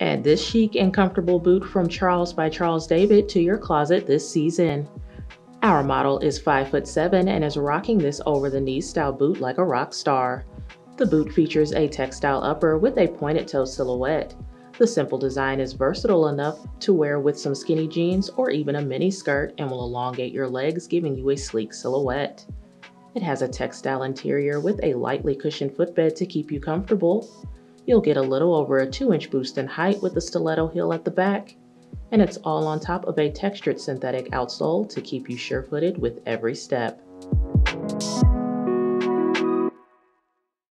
Add this chic and comfortable boot from Charles by Charles David to your closet this season. Our model is 5 foot 7 and is rocking this over the knee style boot like a rock star. The boot features a textile upper with a pointed toe silhouette. The simple design is versatile enough to wear with some skinny jeans or even a mini skirt and will elongate your legs, giving you a sleek silhouette. It has a textile interior with a lightly cushioned footbed to keep you comfortable. You'll get a little over a 2 inch boost in height with the stiletto heel at the back, and it's all on top of a textured synthetic outsole to keep you sure footed with every step.